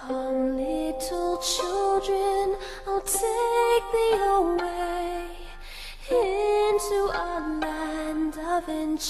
Come, little children, I'll take thee away into a land of enchantment.